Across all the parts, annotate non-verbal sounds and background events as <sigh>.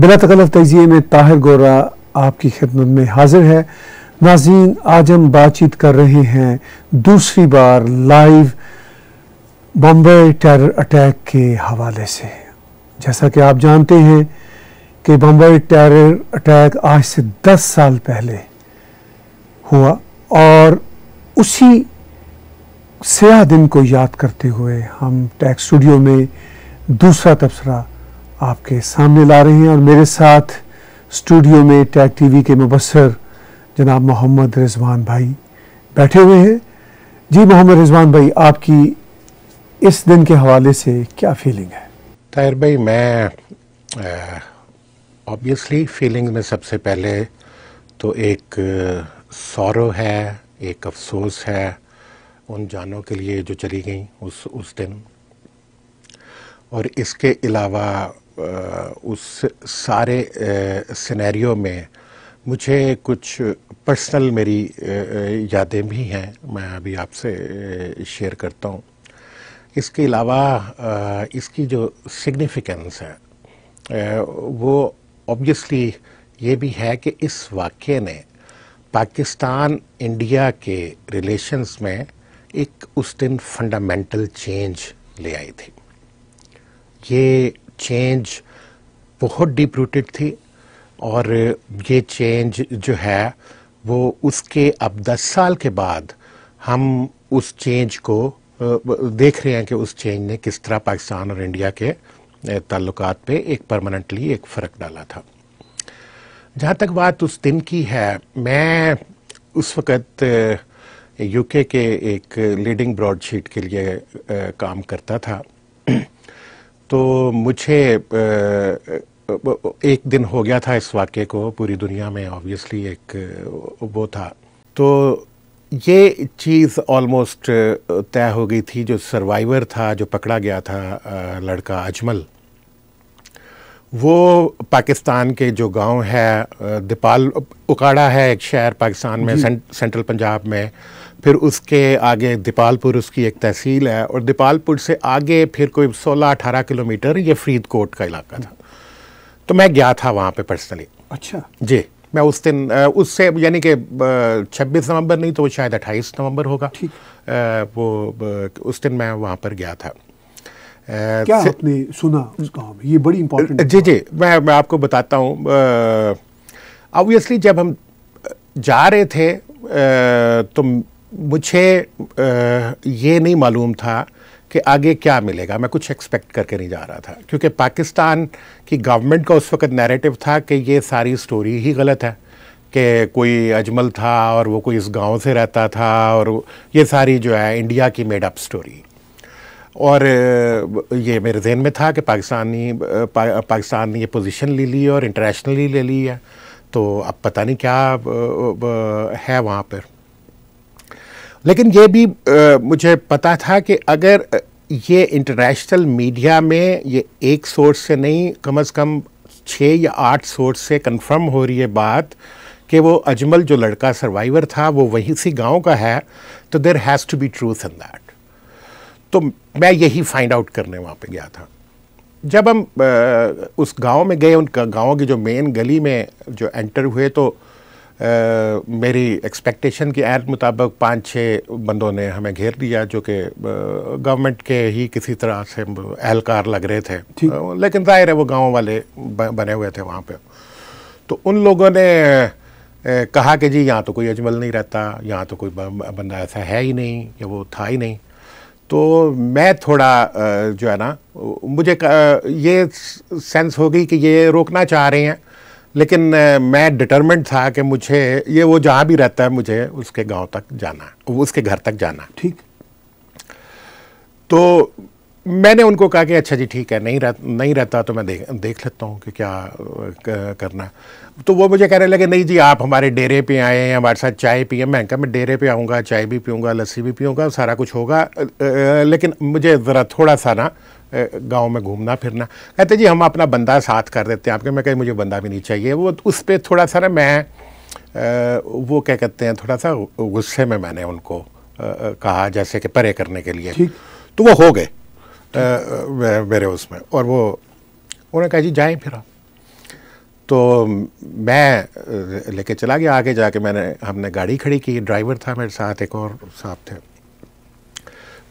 بلا تکلف تجزیے میں طاہر گورا آپ کی خدمت میں حاضر ہے ناظرین، آج ہم بات چیت کر رہے ہیں دوسری بار لائیو بمبئی ٹیرر اٹیک کے حوالے سے۔ جیسا کہ آپ جانتے ہیں کہ بمبئی ٹیرر اٹیک آج سے دس سال پہلے ہوا اور اسی سیاہ دن کو یاد کرتے ہوئے ہم ٹیک اسٹوڈیو میں دوسرا تبصرہ آپ کے سامنے لا رہے ہیں اور میرے ساتھ اسٹوڈیو میں ٹیک ٹی وی کے مبصر جناب محمد رضوان بھائی بیٹھے ہوئے ہیں۔ جی محمد رضوان بھائی، آپ کی اس دن کے حوالے سے کیا فیلنگ ہے؟ طاہر بھائی، میں آبویسلی فیلنگ میں سب سے پہلے تو ایک سورو ہے، ایک افسوس ہے ان جانوں کے لیے جو چلی گئیں اس اس دن۔ اور اس کے علاوہ اس سارے سینیریو میں مجھے کچھ پرسنل میری یادیں بھی ہیں، میں ابھی آپ سے شیئر کرتا ہوں۔ اس کے علاوہ اس کی جو سگنیفیکنس ہے وہ آبویسلی یہ بھی ہے کہ اس واقعے نے پاکستان، انڈیا کے ریلیشنز میں ایک اس دن فنڈامنٹل چینج لے آئی تھی۔ یہ چینج بہت ڈیپ روٹڈ تھی اور یہ چینج جو ہے وہ اس کے اب دس سال کے بعد ہم اس چینج کو، دیکھ رہے ہیں کہ اس چینج نے کس طرح پاکستان اور انڈیا کے تعلقات پہ ایک پرماننٹلی ایک فرق ڈالا تھا۔ جہاں تک بات اس دن کی ہے، میں اس وقت، یو کے کے ایک لیڈنگ براڈ شیٹ کے لیے کام کرتا تھا۔ تو مجھے ایک دن ہو گیا تھا اس واقعے کو پوری دنیا میں آبویسلی ایک وہ تھا۔ تو یہ چیز آلموسٹ طے ہو گئی تھی جو سروائیور تھا جو پکڑا گیا تھا لڑکا اجمل۔ وہ پاکستان کے جو گاؤں ہے دیپال اکاڑا ہے ایک شہر پاکستان میں جی۔ سینٹرل پنجاب میں۔ پھر اس کے آگے دیپال پور اس کی ایک تحصیل ہے اور دیپال پور سے آگے پھر کوئی سولہ اٹھارہ کلومیٹر یہ فرید کوٹ کا علاقہ تھا۔ تو میں گیا تھا وہاں پہ پرسنلی اچھا۔ جی میں اس دن اس سے یعنی کہ چھبیس نومبر نہیں تو وہ شاید اٹھائیس نومبر ہوگا۔ وہ اس دن میں وہاں پر گیا تھا۔ کیا آپ نے سنا اس کام یہ بڑی امپورٹنٹ جی جی میں میں آپ کو بتاتا ہوں۔ آبویسلی جب ہم جا رہے تھے تو مجھے یہ نہیں معلوم تھا کہ آگے کیا ملے گا، میں کچھ ایکسپیکٹ کر کے نہیں جا رہا تھا، کیونکہ پاکستان کی گورنمنٹ کا اس وقت نیریٹو تھا کہ یہ ساری سٹوری ہی غلط ہے، کہ کوئی اجمل تھا اور وہ کوئی اس گاؤں سے رہتا تھا اور یہ ساری جو ہے انڈیا کی میڈ اپ سٹوری اور یہ میرے ذہن میں تھا کہ پاکستانی پاکستان نے یہ پوزیشن لے لی اور انٹرنیشنلی لے لی ہے، تو اب پتہ نہیں کیا ہے وہاں پر۔ لیکن یہ بھی مجھے پتا تھا کہ اگر یہ انٹرنیشنل میڈیا میں یہ ایک سورس سے نہیں، کم از کم چھ یا آٹھ سورس سے کنفرم ہو رہی ہے بات کہ وہ اجمل جو لڑکا سروائیور تھا، وہ وہیں سی گاؤں کا ہے، تو there has to be truth in that تو میں یہی فائنڈ آؤٹ کرنے وہاں پہ گیا تھا۔ جب ہم اس گاؤں میں گئے، ان کا گاؤں کی جو مین گلی میں جو انٹر ہوئے، تو میری ایکسپیکٹیشن کی عید مطابق پانچ چھ بندوں نے ہمیں گھیر دیا جو کہ گورنمنٹ کے ہی کسی طرح سے اہلکار لگ رہے تھے۔ لیکن ظاہر ہے وہ گاؤں والے بنے ہوئے تھے وہاں پہ۔ تو ان لوگوں نے کہا کہ جی یہاں تو کوئی اجمل نہیں رہتا یہاں تو کوئی بندہ ایسا ہے ہی نہیں یا وہ تھا ہی نہیں۔ تو میں تھوڑا جو ہے نا مجھے یہ سینس ہو گئی کہ یہ روکنا چاہ رہے ہیں۔ لیکن میں ڈٹرمنٹ تھا کہ مجھے یہ وہ جہاں بھی رہتا ہے مجھے اس کے گاؤں تک جانا اس کے گھر تک جانا۔ ٹھیک۔ تو میں نے ان کو کہا کہ اچھا جی ٹھیک ہے نہیں نہیں رہتا تو میں دیکھ لیتا ہوں کہ کیا کرنا۔ تو وہ مجھے کہہ رہے لگے نہیں جی آپ ہمارے ڈیرے پہ آئے ہیں ہمارے ساتھ چائے پیئیں میں کہا میں ڈیرے پہ آؤں گا چائے بھی پیوں گا لسی بھی پیوں گا سارا کچھ ہوگا۔ لیکن مجھے ذرا تھوڑا سا نا گاؤں میں گھومنا پھرنا۔ کہتے جی ہم اپنا بندہ ساتھ کر دیتے ہیں۔ آپ کے میں کہیں مجھے بندہ بھی نہیں چاہیے۔ وہ اس پہ تھوڑا سا نا میں وہ کیا کہتے ہیں تھوڑا سا غصے میں میں نے ان کو کہا جیسے کہ پرے کرنے کے لیے۔ تو وہ ہو گئے میرے اس میں۔ اور وہ انہوں نے کہا جی جائیں پھر آپ۔ تو میں لے کے چلا گیا۔ آگے جا کے میں نے ہم نے گاڑی کھڑی کی۔ ڈرائیور تھا میرے ساتھ ایک اور صاحب تھے۔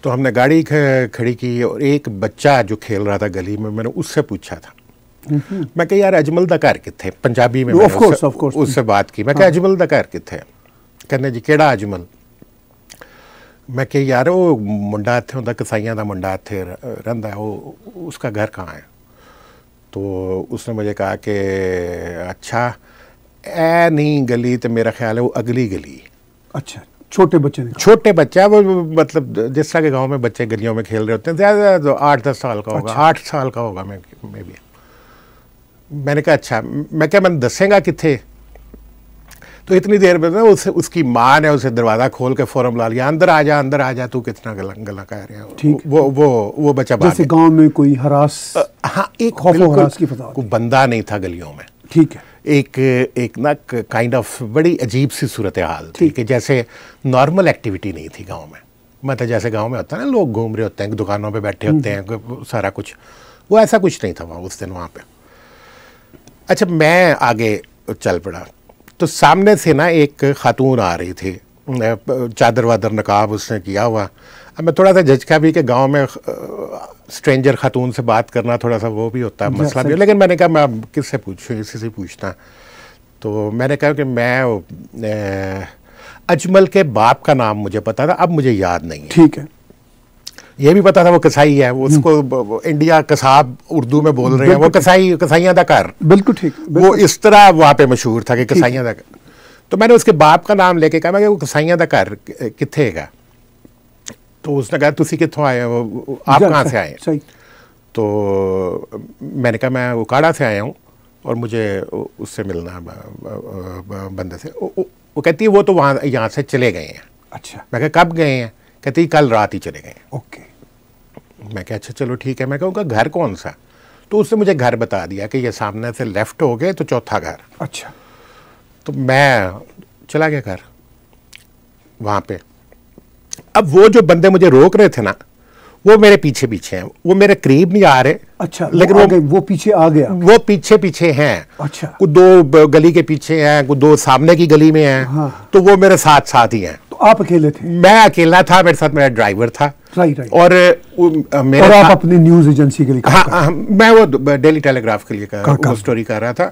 تو ہم نے گاڑی کھڑی کی اور ایک بچہ جو کھیل رہا تھا گلی میں میں نے اس سے پوچھا تھا۔ میں کہ یار اجمل دا گھر کتنے پنجابی میں اس سے بات کی۔ میں کہ ہاں۔ اجمل دا گھر کتنے کہنے جی کیڑا اجمل؟ میں کہ یار وہ منڈا اتنے ہوں کسائیاں دا منڈا اتنے رہندا ہے وہ اس کا گھر کہاں ہے؟ تو اس نے مجھے کہا کہ اچھا اے نہیں گلی تو میرا خیال ہے وہ اگلی گلی اچھا۔ چھوٹے بچے چھوٹے بچہ وہ مطلب جس طرح کے گاؤں میں بچے گلیوں میں کھیل رہے ہوتے ہیں زیادہ زیادہ آٹھ دس سال کا ہوگا اچھا۔ آٹھ سال کا ہوگا میں بھی۔ میں نے کہا اچھا میں کیا میں دسیں گا کتنے تو اتنی دیر میں اس اس کی ماں نے اسے دروازہ کھول کے فورم لا لیا اندر آ جا اندر آ جا تو کتنا گلا گلا کہہ رہے ہیں وہ وہ وہ بچہ جیسے گاؤں میں کوئی ہراس ہاں ایک ہراس کی کوئی بندہ نہیں تھا گلیوں میں۔ ٹھیک ہے۔ ایک ایک نا کائنڈ آف بڑی عجیب سی صورتحال تھی کہ جیسے نارمل ایکٹیویٹی نہیں تھی گاؤں میں۔ مطلب جیسے گاؤں میں ہوتا ہے نا لوگ گھوم رہے ہوتے ہیں دکانوں پہ بیٹھے ہوتے ہیں سارا کچھ۔ وہ ایسا کچھ نہیں تھا وہاں اس دن وہاں پہ۔ اچھا میں آگے چل پڑا۔ تو سامنے سے نا ایک خاتون آ رہی تھی۔ چادر وادر نقاب اس نے کیا ہوا۔ اب میں تھوڑا سا جھجکا بھی کہ گاؤں میں اسٹرینجر خاتون سے بات کرنا تھوڑا سا وہ بھی ہوتا ہے مسئلہ بھی لیکن میں نے کہا میں اب کس سے پوچھوں اسی سے پوچھتا۔ تو میں نے کہا کہ میں اجمل کے باپ کا نام مجھے پتا تھا اب مجھے یاد نہیں ٹھیک ہے۔ یہ بھی پتا تھا وہ کسائی ہے اس کو انڈیا کساب اردو میں بول رہے ہیں وہ کسائی کسائیاں دا کر بالکل ٹھیک وہ اس طرح وہاں پہ مشہور تھا کہ کسائیاں دا کر تو میں نے اس کے باپ کا نام لے کے کہا میں کہ وہ کسائیاں دا کر کتنے گا؟ تو اس نے کہا تسی کتوں آئے ہو؟ آپ کہاں سے آئے تو میں نے کہا میں اکاڑا سے آیا ہوں اور مجھے اس سے ملنا بندے سے. وہ کہتی ہے وہ تو وہاں یہاں سے چلے گئے ہیں۔ اچھا۔ میں کہا کب گئے ہیں؟ کہتی کل رات ہی چلے گئے ہیں۔ اوکے۔ میں کہا اچھا چلو ٹھیک ہے۔ میں کہوں گا گھر کون سا? تو اس نے مجھے گھر بتا دیا کہ یہ سامنے سے لیفٹ ہو گئے تو چوتھا گھر۔ اچھا۔ تو میں چلا گیا گھر وہاں پہ۔ اب وہ جو بندے مجھے روک رہے تھے نا وہ میرے پیچھے پیچھے ہیں۔ وہ میرے قریب نہیں آ رہے۔ اچھا لیکن وہ پیچھے آ گیا۔ وہ پیچھے پیچھے ہیں۔ اچھا۔ کچھ دو گلی کے پیچھے ہیں کچھ دو سامنے کی گلی میں ہیں۔ ہاں۔ تو وہ میرے ساتھ ساتھ ہی ہیں۔ تو آپ اکیلے تھے؟ میں اکیلا تھا میرے ساتھ میرا ڈرائیور تھا۔ اور آپ اپنی نیوز ایجنسی کے لیے ہاں, ہاں، میں وہ ڈیلی ٹیلی گراف کے لیے سٹوری کر رہا تھا۔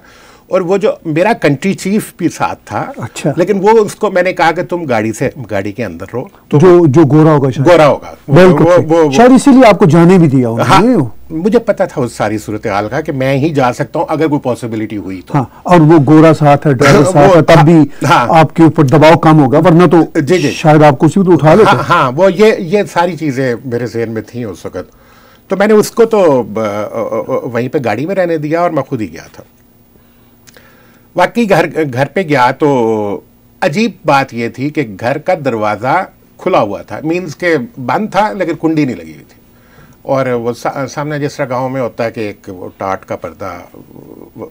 اور وہ جو میرا کنٹری چیف بھی ساتھ تھا اچھا۔ لیکن وہ اس کو میں نے کہا کہ تم گاڑی سے گاڑی کے اندر رہو۔ تو جو جو گورا ہوگا گورا ہوگا۔ شاید اسی لیے آپ کو جانے بھی دیا ہاں مجھے پتا تھا اس ساری صورتحال کا کہ میں ہی جا سکتا ہوں اگر کوئی پاسبلٹی ہوئی تو۔ ہاں اور وہ گورا ساتھ ہے ڈرائیور <laughs> ساتھ ہے تب بھی ہاں۔ آپ کے اوپر دباؤ کم ہوگا ورنہ تو جی جی۔ شاید آپ کو اسی اٹھا لیتے۔ ہاں وہ یہ یہ ساری چیزیں میرے ذہن میں تھیں اس وقت۔ تو میں نے اس کو تو وہیں پہ گاڑی میں رہنے دیا اور میں خود ہی گیا تھا۔ واقعی گھر گھر پہ گیا تو عجیب بات یہ تھی کہ گھر کا دروازہ کھلا ہوا تھا۔ مینز کہ بند تھا لیکن کنڈی نہیں لگی ہوئی تھی۔ اور وہ سامنے جس طرح گاؤں میں ہوتا ہے کہ ایک وہ ٹاٹ کا پردہ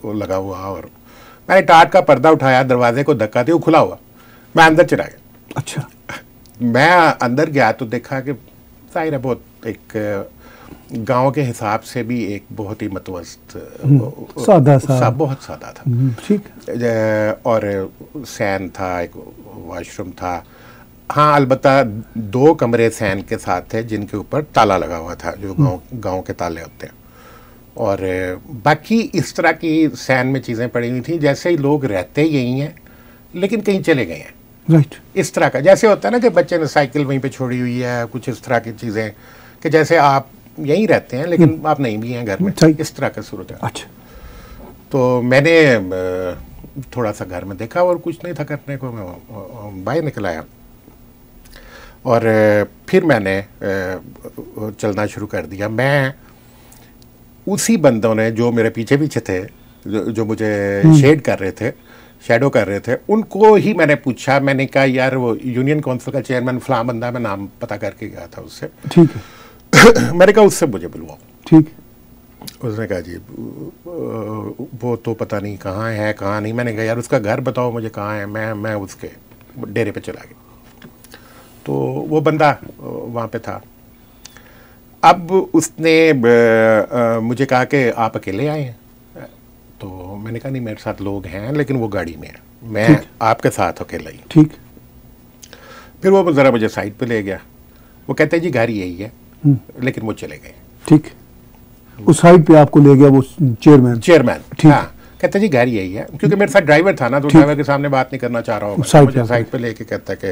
لگا ہوا اور میں نے ٹاٹ کا پردہ اٹھایا دروازے کو دھکا دیا وہ کھلا ہوا۔ میں اندر چلا گیا۔ اچھا۔ میں اندر گیا تو دیکھا کہ ظاہر ہے بہت ایک گاؤں کے حساب سے بھی ایک بہت ہی متوسط سادہ سا۔ بہت سادہ تھا۔ اور سین تھا ایک واش روم تھا۔ ہاں البتہ دو کمرے سین کے ساتھ تھے جن کے اوپر تالا لگا ہوا تھا جو گاؤں گاؤں کے تالے ہوتے ہیں۔ اور باقی اس طرح کی سین میں چیزیں پڑی ہوئی تھیں۔ جیسے ہی لوگ رہتے یہی ہیں لیکن کہیں چلے گئے ہیں۔ رائٹ اس طرح کا۔ جیسے ہوتا ہے نا کہ بچے نے سائیکل وہیں پہ چھوڑی ہوئی ہے کچھ اس طرح کی چیزیں کہ جیسے آپ یہیں رہتے ہیں لیکن آپ نہیں بھی ہیں گھر میں۔ اس طرح کا صورت ہے۔ اچھا۔ تو میں نے تھوڑا سا گھر میں دیکھا اور کچھ نہیں تھا کرنے کو میں باہر نکل آیا۔ اور پھر میں نے چلنا شروع کر دیا۔ میں اسی بندوں نے جو میرے پیچھے پیچھے تھے جو مجھے شیڈ کر رہے تھے شیڈو کر رہے تھے ان کو ہی میں نے پوچھا۔ میں نے کہا یار وہ یونین کونسل کا چیئرمین فلاں بندہ میں نام پتہ کر کے گیا تھا اس سے۔ ٹھیک ہے۔ میں نے کہا اس سے مجھے بلواؤ۔ ٹھیک۔ اس نے کہا جی وہ تو پتہ نہیں کہاں ہے کہاں نہیں۔ میں نے کہا یار اس کا گھر بتاؤ مجھے کہاں ہے۔ میں میں اس کے ڈیرے پہ چلا گیا۔ تو وہ بندہ وہاں پہ تھا۔ اب اس نے مجھے کہا کہ آپ اکیلے آئے ہیں۔ تو میں نے کہا نہیں میرے ساتھ لوگ ہیں لیکن وہ گاڑی میں ہے۔ میں آپ کے ساتھ اکیلا ہی ٹھیک۔ پھر وہ ذرا مجھے سائڈ پہ لے گیا۔ وہ کہتے ہیں جی گاڑی یہی ہے۔ لیکن وہ چلے گئے۔ ٹھیک۔ اس سائڈ پہ آپ کو لے گیا وہ چیئرمین۔ چیئرمین۔ ٹھیک۔ ہاں۔ کہتا جی گاڑی یہی ہے۔ کیونکہ میرے ساتھ ڈرائیور تھا نا تو ڈرائیور کے سامنے بات نہیں کرنا چاہ رہا سائڈ مجھے پہ۔ سائڈ پہ لے کے کہتا کہ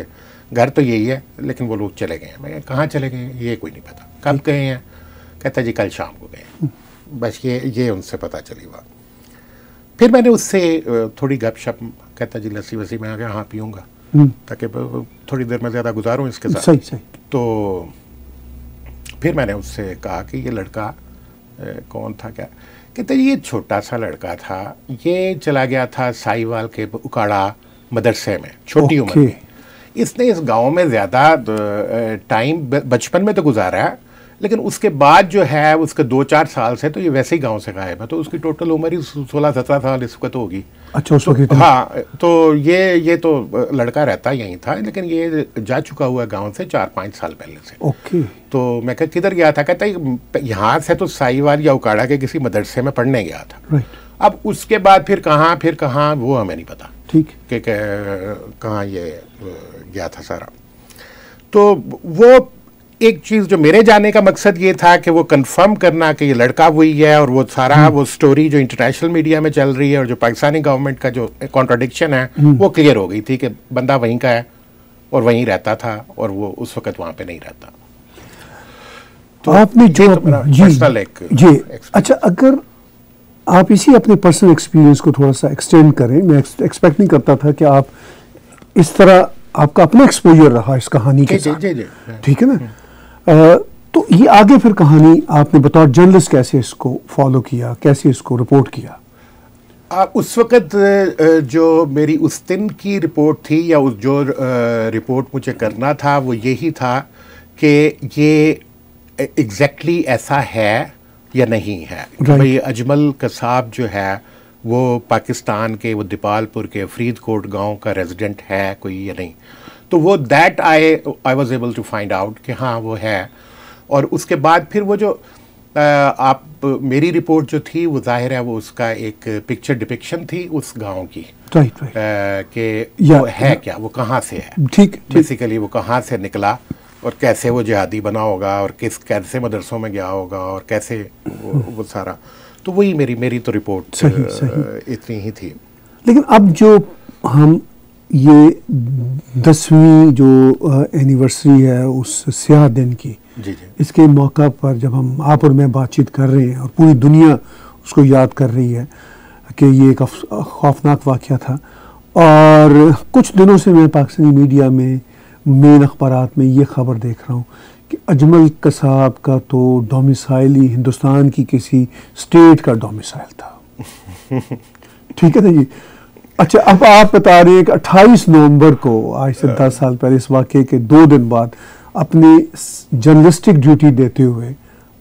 گھر تو یہی ہے لیکن وہ لوگ چلے گئے۔ ہیں میں کہا، کہاں چلے گئے؟ ہیں یہ کوئی نہیں پتا۔ کب گئے ہیں؟ کہتا جی کل شام کو گئے ہیں۔ بس یہ یہ ان سے پتا چلی بات۔ پھر میں نے اس سے تھوڑی گپ شپ کہتا جی لسی وسی میں آ گیا ہاں پیوں گا۔ ہوں، تاکہ تھوڑی دیر میں زیادہ گزاروں اس کے ساتھ۔ تو پھر میں نے اس سے کہا کہ یہ لڑکا کون تھا کیا کہتے ہیں یہ چھوٹا سا لڑکا تھا یہ چلا گیا تھا سائی وال کے اکاڑا مدرسے میں چھوٹی عمر۔ میں اس نے اس گاؤں میں زیادہ ٹائم بچپن میں تو گزارا ہے لیکن اس کے بعد جو ہے اس کے دو چار سال سے تو یہ ویسے ہی گاؤں سے غائب ہے تو اس کی ٹوٹل عمر ہی سولہ سترہ سال اس وقت ہوگی۔ اچھا اس وقت ہاں تو یہ یہ تو لڑکا رہتا یہیں تھا لیکن یہ جا چکا ہوا ہے گاؤں سے چار پانچ سال پہلے سے۔ اوکے۔ تو میں کہ کدھر گیا تھا؟ کہتا ہے یہاں سے تو سائی وال یا اکاڑا کے کسی مدرسے میں پڑھنے گیا تھا۔ اب اس کے بعد پھر کہاں پھر کہاں وہ ہمیں نہیں پتا۔ ٹھیک۔ کہ کہاں یہ گیا تھا سارا۔ تو وہ ایک چیز جو میرے جانے کا مقصد یہ تھا کہ وہ کنفرم کرنا کہ یہ لڑکا وہی ہے اور وہ سارا وہ سٹوری جو انٹرنیشنل میڈیا میں چل رہی ہے اور جو پاکستانی گورنمنٹ کا جو کانٹرڈکشن ہے وہ کلیئر ہو گئی تھی کہ بندہ وہیں کا ہے اور وہیں رہتا تھا اور وہ اس وقت وہاں پہ نہیں رہتا۔ آپ نے جو تو جی جی۔ اچھا اگر آپ اسی اپنے پرسنل ایکسپیرینس کو تھوڑا سا ایکسٹینڈ کریں میں ایکسپیکٹ نہیں کرتا تھا کہ آپ اس طرح آپ کا اپنا ایکسپوجر رہا اس کہانی کے جی ساتھ۔ جی جی ٹھیک ہے نا؟ تو یہ آگے پھر کہانی آپ نے بطور جرنلسٹ کیسے اس کو فالو کیا کیسے اس کو رپورٹ کیا؟ اس وقت جو میری اس دن کی رپورٹ تھی یا اس جو رپورٹ مجھے کرنا تھا وہ یہی تھا کہ یہ ایگزیکٹلی ایسا ہے یا نہیں ہے. بھئی اجمل قصاب جو ہے وہ پاکستان کے وہ دیپال پور کے فرید کوٹ گاؤں کا ریزیڈنٹ ہے کوئی یا نہیں۔ تو وہ that I I was able to find out کہ ہاں وہ ہے۔ اور اس کے بعد پھر وہ جو آپ میری رپورٹ جو تھی وہ ظاہر ہے وہ اس کا ایک پکچر ڈپکشن تھی اس گاؤں کی۔ کہ وہ ہے کیا وہ کہاں سے ہے۔ ٹھیک بیسیکلی وہ کہاں سے نکلا اور کیسے وہ جہادی بنا ہوگا اور کس کیسے مدرسوں میں گیا ہوگا اور کیسے وہ سارا۔ تو وہی میری میری تو رپورٹ۔ اتنی ہی تھی۔ لیکن اب جو ہم یہ دسویں جو اینیورسری ہے اس سیاہ دن کی جی جی۔ اس کے موقع پر جب ہم آپ اور میں بات چیت کر رہے ہیں اور پوری دنیا اس کو یاد کر رہی ہے کہ یہ ایک خوفناک واقعہ تھا۔ اور کچھ دنوں سے میں پاکستانی میڈیا میں مین اخبارات میں یہ خبر دیکھ رہا ہوں کہ اجمل قصاب کا تو ڈومیسائل ہی ہندوستان کی کسی اسٹیٹ کا ڈومیسائل تھا۔ <laughs> ٹھیک ہے نا جی؟ اچھا اب آپ بتا رہے ہیں کہ اٹھائیس نومبر کو آج سے دس سال پہلے اس واقعے کے دو دن بعد اپنی جرنلسٹک ڈیوٹی دیتے ہوئے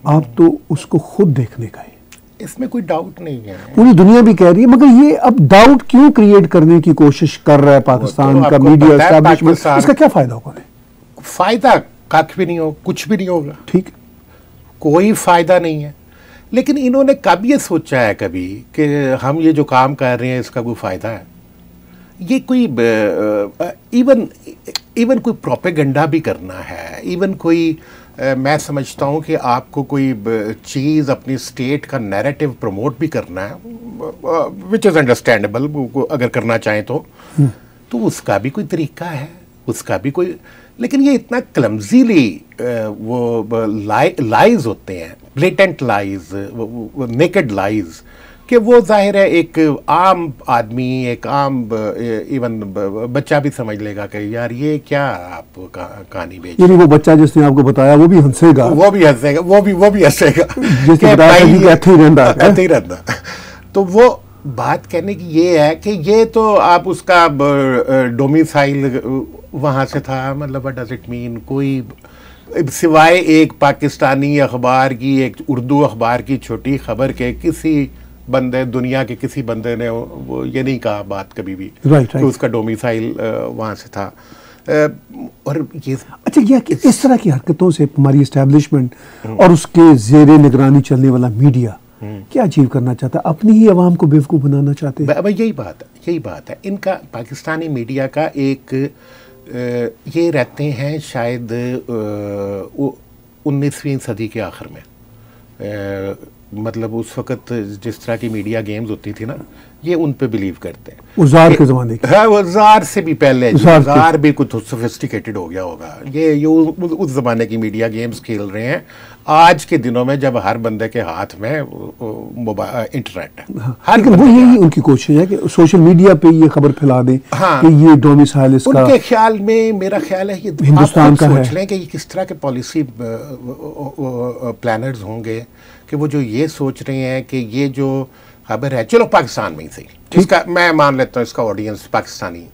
آپ تو اس کو خود دیکھنے گئے۔ اس میں کوئی ڈاؤٹ نہیں ہے۔ پوری دنیا بھی کہہ رہی ہے مگر یہ اب ڈاؤٹ کیوں کریٹ کرنے کی کوشش کر رہا ہے پاکستان کا میڈیا ہے اسٹیبلشمنٹ اس کا کیا فائدہ ہوگا؟ فائدہ کھ بھی نہیں ہو کچھ بھی نہیں ہوگا۔ ٹھیک۔ کوئی فائدہ نہیں ہے۔ لیکن انہوں نے کب یہ سوچا ہے کبھی کہ ہم یہ جو کام کر رہے ہیں اس کا کوئی فائدہ ہے؟ یہ کوئی ایون ایون کوئی پروپیگنڈا بھی کرنا ہے ایون کوئی میں سمجھتا ہوں کہ آپ کو کوئی چیز اپنی اسٹیٹ کا نیریٹو پروموٹ بھی کرنا ہے وچ از انڈرسٹینڈیبل اگر کرنا چاہیں تو۔ تو اس کا بھی کوئی طریقہ ہے؟ اس کا بھی کوئی لیکن یہ اتنا کلمزیلی وہ لائز ہوتے ہیں بلیٹنٹ لائز نیکڈ لائز کہ وہ ظاہر ہے ایک عام آدمی ایک عام ایون بچہ بھی سمجھ لے گا کہ یار یہ کیا آپ کہا- کہانی بیچ یعنی وہ بچہ جس نے آپ کو بتایا وہ بھی ہنسے گا وہ بھی ہنسے گا وہ بھی وہ بھی ہنسے گا جس نے بتایا کہ ایتھے ہی رہندا۔ ایتھے ہی رہندا۔ تو وہ بات کہنے کی یہ ہے کہ یہ تو آپ اس کا ڈومیسائل وہاں سے تھا مطلب ڈز اٹ مین کوئی سوائے ایک پاکستانی اخبار کی ایک اردو اخبار کی چھوٹی خبر کے کسی بندے دنیا کے کسی بندے نے وہ یہ نہیں کہا بات کبھی بھی Right, کہ right. اس کا ڈومیسائل وہاں سے تھا۔ اور یہ اچھا یہ کہ اس طرح کی حرکتوں سے ہماری اسٹیبلشمنٹ اور اس کے زیر نگرانی چلنے والا میڈیا کیا اچیو کرنا چاہتا ہے؟ اپنی ہی عوام کو بیوقوف بنانا چاہتے ہیں؟ یہی بات ہے یہی بات ہے۔ ان کا پاکستانی میڈیا کا ایک یہ رہتے ہیں شاید انیسویں صدی کے آخر میں۔ مطلب اس وقت جس طرح کی میڈیا گیمز ہوتی تھی نا یہ ان پہ بلیو کرتے ہیں۔ ازار کے زمانے کی۔ ہاں ازار سے بھی پہلے ازار بھی کچھ سوفسٹیکیٹڈ ہو گیا ہوگا۔ یہ اس زمانے کی میڈیا گیمز کھیل رہے ہیں۔ آج کے دنوں میں جب ہر بندے کے ہاتھ میں انٹرنیٹ ہے۔ ہاں، لیکن وہ یہی ان کی کوشش ہے کہ سوشل میڈیا پہ یہ خبر پھیلا دیں ہاں۔ کہ یہ ڈومیسائل اس کا ان کے خیال میں میرا خیال ہے یہ ہندوستان کا ہے۔ سوچ لیں کہ یہ کس طرح کے پالیسی پلانرز ہوں گے کہ وہ جو یہ سوچ رہے ہیں کہ یہ جو خبر ہے چلو پاکستان میں ہی صحیح۔ اس کا میں مان لیتا ہوں اس کا آڈینس پاکستانی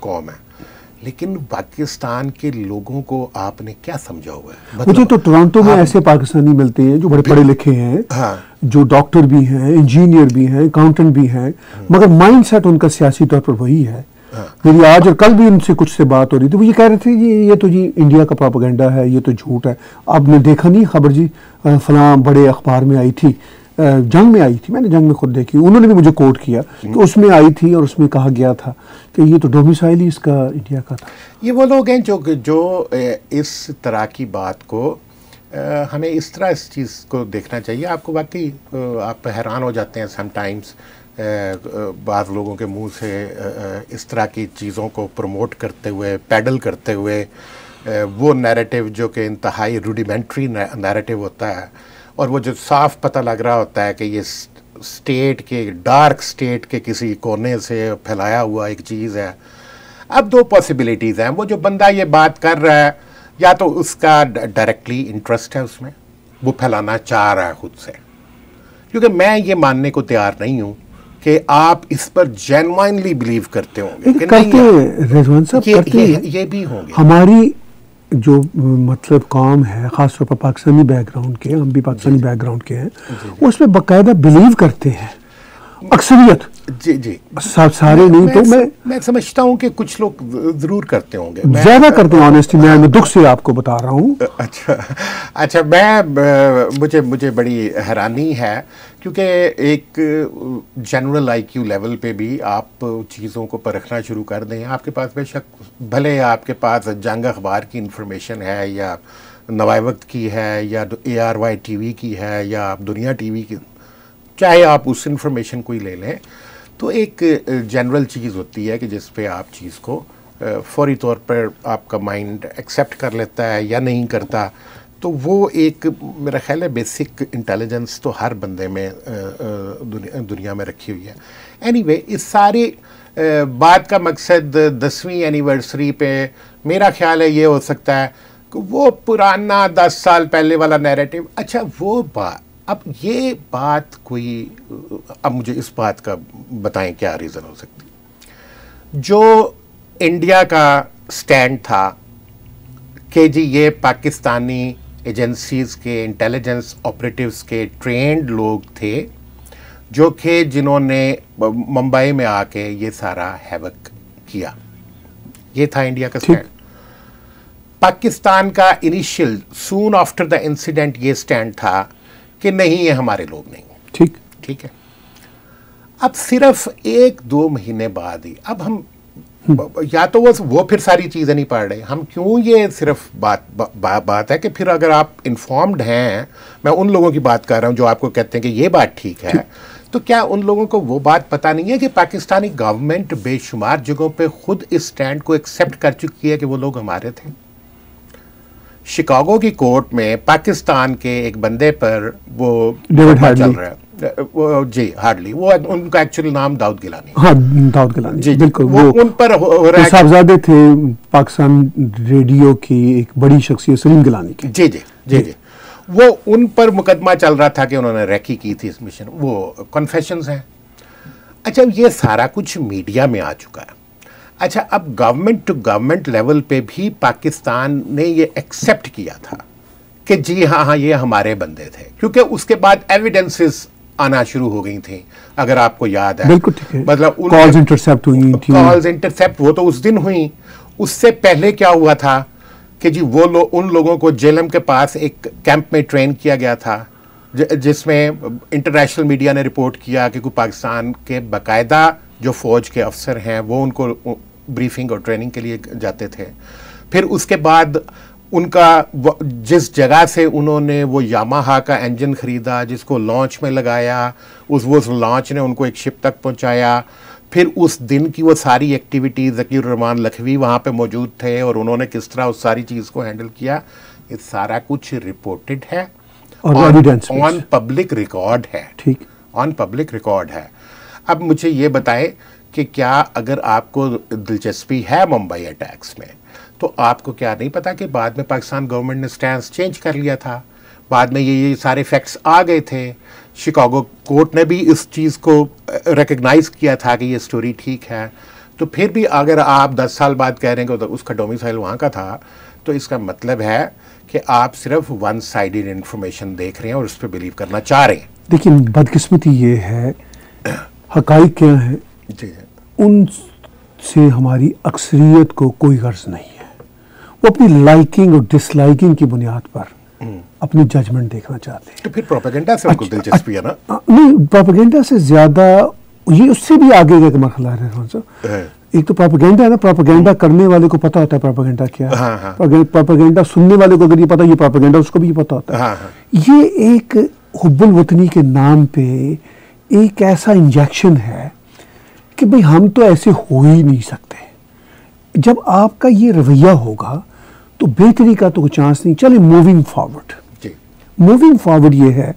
قوم ہے۔ لیکن پاکستان کے لوگوں کو آپ نے کیا سمجھا ہوا ہے؟ مجھے تو ٹورانٹو میں ایسے پاکستانی ملتے ہیں جو بڑے پڑھے لکھے ہیں ہاں. جو ڈاکٹر بھی ہیں انجینئر بھی ہیں اکاؤنٹنٹ بھی ہیں مگر مائنڈ سیٹ ان کا سیاسی طور پر وہی ہے۔ میری آج اور کل بھی ان سے کچھ سے بات ہو رہی تھی۔ وہ یہ کہہ رہے تھے یہ یہ تو جی انڈیا کا پراپگنڈا ہے یہ تو جھوٹ ہے۔ اب نے دیکھا نہیں خبر جی؟ فلاں بڑے اخبار میں آئی تھی۔ جنگ میں آئی تھی، میں نے جنگ میں خود دیکھی۔ انہوں نے بھی مجھے کوٹ کیا کہ اس میں آئی تھی اور اس میں کہا گیا تھا کہ یہ تو ڈومیسائل ہی اس کا انڈیا کا تھا۔ یہ وہ لوگ ہیں جو جو اس طرح کی بات کو ہمیں اس طرح اس چیز کو دیکھنا چاہیے۔ آپ کو واقعی آپ حیران ہو جاتے ہیں سم ٹائمز بعض لوگوں کے منہ سے اس طرح کی چیزوں کو پروموٹ کرتے ہوئے پیڈل کرتے ہوئے وہ نیریٹو جو کہ انتہائی روڈیمنٹری نیریٹو ہوتا ہے اور وہ جو صاف پتہ لگ رہا ہوتا ہے کہ یہ سٹیٹ کے ڈارک سٹیٹ کے کسی کونے سے پھیلایا ہوا ایک چیز ہے۔ اب دو پاسبلٹیز ہیں۔ وہ جو بندہ یہ بات کر رہا ہے یا تو اس کا ڈائریکٹلی انٹرسٹ ہے اس میں وہ پھیلانا چاہ رہا ہے خود سے۔ کیونکہ میں یہ ماننے کو تیار نہیں ہوں کہ آپ اس پر جینوائنلی بلیو کرتے ہوں گے یہ بھی ہوں گے۔ ہماری جو مطلب کام ہے خاص طور پر پاکستانی بیک گراؤنڈ کے ہم بھی پاکستانی بیک گراؤنڈ کے ہیں جی، جی۔ اس میں باقاعدہ بلیو کرتے ہیں اکثریت۔ جی جی۔ سارے نہیں تو میں میں سمجھتا ہوں کہ کچھ لوگ ضرور کرتے ہوں گے۔ زیادہ کرتے ہیں آنےسٹی میں دکھ سے آپ کو بتا رہا ہوں۔ اچھا۔ اچھا میں مجھے مجھے بڑی حیرانی ہے کیونکہ ایک جنرل آئی کیو لیول پہ بھی آپ چیزوں کو پرکھنا شروع کر دیں۔ آپ کے پاس بے شک بھلے آپ کے پاس جنگ اخبار کی انفارمیشن ہے یا نوائے وقت کی ہے یا A R Y T V کی ہے یا دنیا ٹی وی کی چاہے آپ اس انفارمیشن کو ہی لے لیں، تو ایک جنرل چیز ہوتی ہے کہ جس پہ آپ چیز کو فوری طور پر آپ کا مائنڈ ایکسیپٹ کر لیتا ہے یا نہیں کرتا، تو وہ ایک میرا خیال ہے بیسک انٹیلیجنس تو ہر بندے میں دنیا میں رکھی ہوئی ہے۔ اینی وے اس ساری بات کا مقصد دسویں اینیورسری پہ میرا خیال ہے یہ ہو سکتا ہے کہ وہ پرانا دس سال پہلے والا نیریٹو اچھا وہ بات اب یہ بات کوئی اب مجھے اس بات کا بتائیں کیا ریزن ہو سکتی؟ جو انڈیا کا سٹینڈ تھا کہ جی یہ پاکستانی ایجنسیز کے انٹیلیجنس آپریٹیوز کے ٹرینڈ لوگ تھے جو کہ جنہوں نے ممبئی میں آ کے یہ سارا ہیوک کیا۔ یہ تھا انڈیا کا سٹینڈ۔ پاکستان کا initial soon after the incident یہ سٹینڈ تھا کہ نہیں یہ ہمارے لوگ نہیں۔ ٹھیک۔ ٹھیک ہے۔ اب صرف ایک دو مہینے بعد ہی اب ہم یا تو وہ پھر ساری چیزیں نہیں پڑھ رہے۔ ہم کیوں یہ صرف بات بات ہے کہ پھر اگر آپ انفارمڈ ہیں میں ان لوگوں کی بات کر رہا ہوں جو آپ کو کہتے ہیں کہ یہ بات ٹھیک ہے تو کیا ان لوگوں کو وہ بات پتا نہیں ہے کہ پاکستانی گورنمنٹ بے شمار جگہوں پہ خود اس سٹینڈ کو ایکسیپٹ کر چکی ہے کہ وہ لوگ ہمارے تھے؟ شکاگو کی کورٹ میں پاکستان کے ایک بندے پر وہ چل رہا ہے۔ جی ہارڈلی وہ ان کا ایکچولی نام داؤد گلانی ہاں داؤد گلانی جی بالکل۔ وہ ان پر صاحبزادے تھے پاکستان ریڈیو کی ایک بڑی شخصیت سلیم گلانی کی۔ جی جی جی جی۔ وہ ان پر مقدمہ چل رہا تھا کہ انہوں نے ریکی کی تھی اس مشن وہ کنفیشنز ہیں۔ اچھا یہ سارا کچھ میڈیا میں آ چکا ہے۔ اچھا اب گورنمنٹ ٹو گورنمنٹ لیول پہ بھی پاکستان نے یہ ایکسیپٹ کیا تھا کہ جی ہاں ہاں یہ ہمارے بندے تھے۔ کیونکہ اس کے بعد ایویڈنسز آنا شروع ہو گئی تھیں۔ اگر آپ کو یاد ہے مطلب کالز انٹرسیپٹ ہوئی کالز انٹرسیپٹ وہ تو اس دن ہوئی۔ اس سے پہلے کیا ہوا تھا کہ جی وہ لوگ ان لوگوں کو جیلم کے پاس ایک کیمپ میں ٹرین کیا گیا تھا جس میں انٹرنیشنل میڈیا نے رپورٹ کیا کہ کوئی پاکستان کے باقاعدہ جو فوج کے افسر ہیں وہ ان کو بریفنگ اور ٹریننگ کے لیے جاتے تھے۔ پھر اس کے بعد ان کا جس جگہ سے انہوں نے وہ یاماہا کا انجن خریدا جس کو لانچ میں لگایا اس وہ لانچ نے ان کو ایک شپ تک پہنچایا۔ پھر اس دن کی وہ ساری ایکٹیویٹی ذکیر الرحمان لکھوی وہاں پہ موجود تھے اور انہوں نے کس طرح اس ساری چیز کو ہینڈل کیا یہ سارا کچھ رپورٹڈ ہے۔ آن پبلک ریکارڈ ہے۔ آن پبلک ریکارڈ ہے۔ اب مجھے یہ بتائے کہ کیا اگر آپ کو دلچسپی ہے ممبئی اٹیکس میں، تو آپ کو کیا نہیں پتا کہ بعد میں پاکستان گورنمنٹ نے سٹینس چینج کر لیا تھا؟ بعد میں یہ سارے فیکٹس آ گئے تھے۔ شکاگو کورٹ نے بھی اس چیز کو ریکگنائز کیا تھا کہ یہ سٹوری ٹھیک ہے۔ تو پھر بھی اگر آپ دس سال بعد کہہ رہے ہیں کہ اس کا ڈومیسائل وہاں کا تھا، تو اس کا مطلب ہے کہ آپ صرف ون سائیڈڈ انفارمیشن دیکھ رہے ہیں اور اس پہ بلیو کرنا چاہ رہے ہیں۔ دیکھیں بدقسمتی یہ ہے حقائق کیا ہیں؟ جی ان سے ہماری اکثریت کو کوئی غرض نہیں ہے۔ وہ اپنی لائکنگ اور ڈس لائکنگ کی بنیاد پر اپنی ججمنٹ دیکھنا چاہتے ہیں۔ تو پھر پروپیگنڈا سے ان کو دلچسپی ہے نا؟ نہیں پروپیگنڈا سے زیادہ یہ اس سے بھی آگے کا مرحلہ ہے رحمان صاحب۔ ایک تو پروپیگنڈا ہے نا پروپیگنڈا کرنے والے کو پتا ہوتا ہے پروپیگنڈا کیا ہے۔ پروپیگنڈا سننے والے کو اگر یہ پتا یہ پروپیگنڈا اس کو بھی پتا ہوتا ہے۔ یہ ایک حب الوطنی کے نام پہ ایک ایسا انجیکشن ہے کہ بھئی ہم تو ایسے ہو ہی نہیں سکتے۔ جب آپ کا یہ رویہ ہوگا تو بہتری کا تو چانس نہیں۔ چلے موونگ فارورڈ۔ موونگ فارورڈ یہ ہے